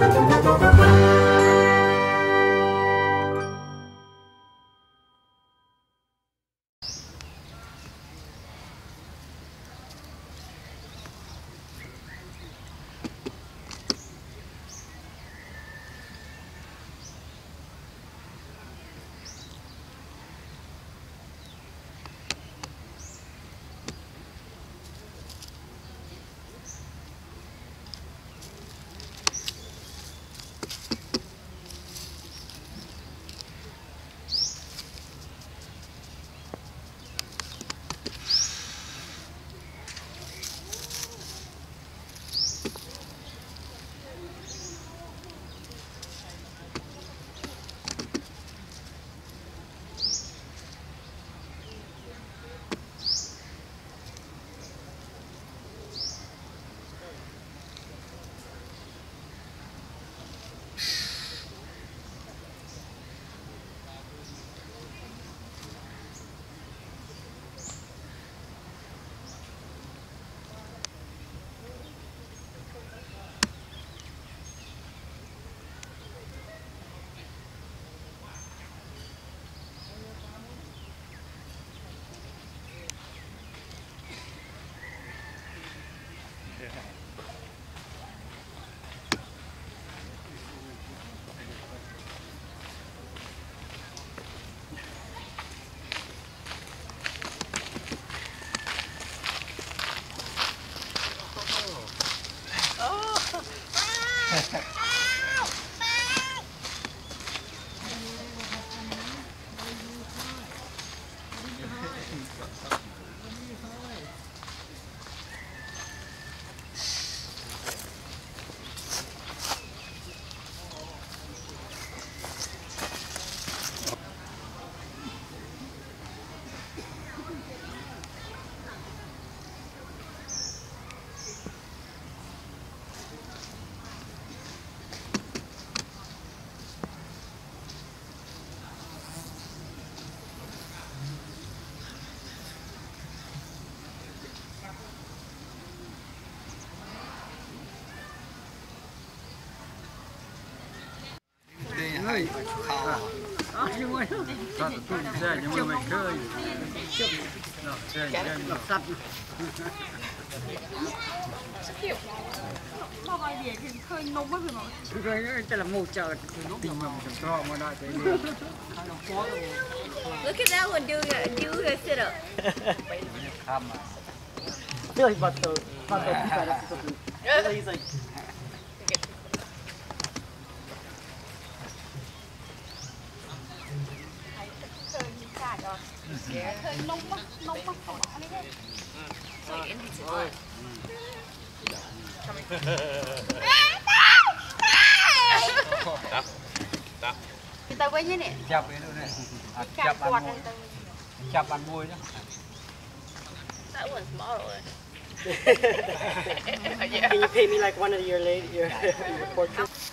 ơi à, nhưng ơi Sao tụi xe nhưng mà mình chơi. Rồi xe chơi là mù chờ Tình mà mình cho mà đại thế Look at that one doing a, doing a sit up he's like Hơi nông mắt, nông mắt còn ăn đấy Rồi đến thì chịu rồi Đập, đập Tao quên nhé nè Chạp cái đâu nè Chạp ăn môi Chạp ăn môi. Can you pay me like one of your lady, your portraits?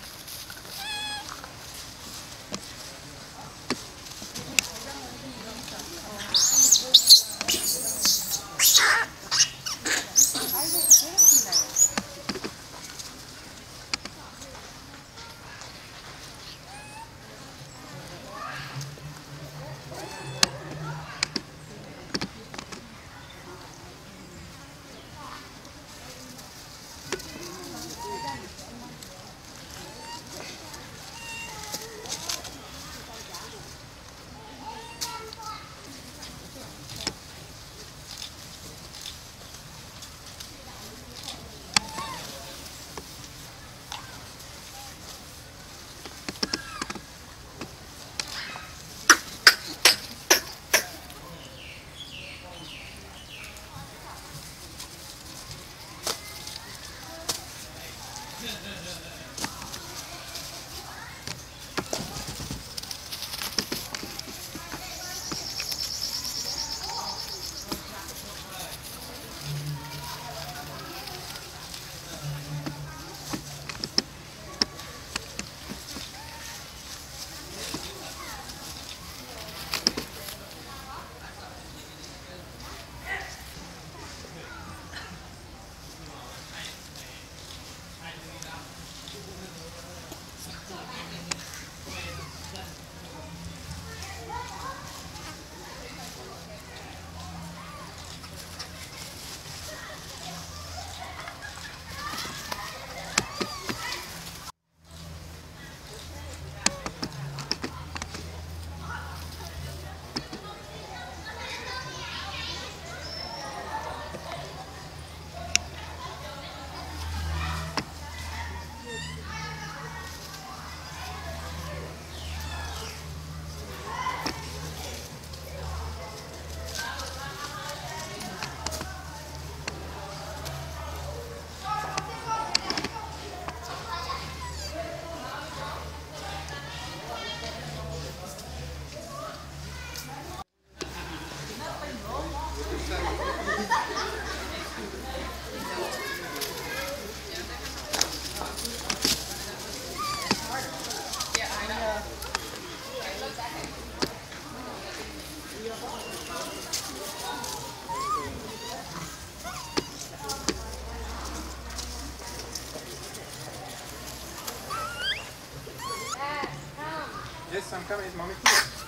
Yes, I'm coming. Mommy?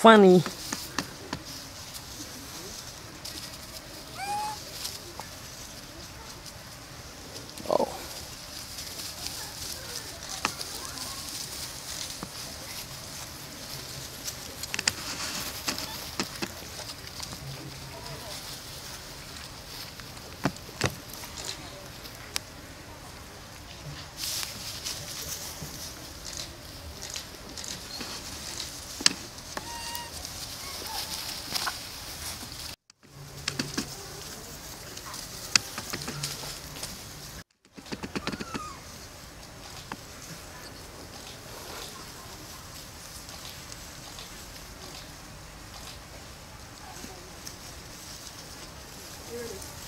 Funny. Here it is.